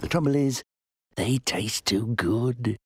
The trouble is, they taste too good.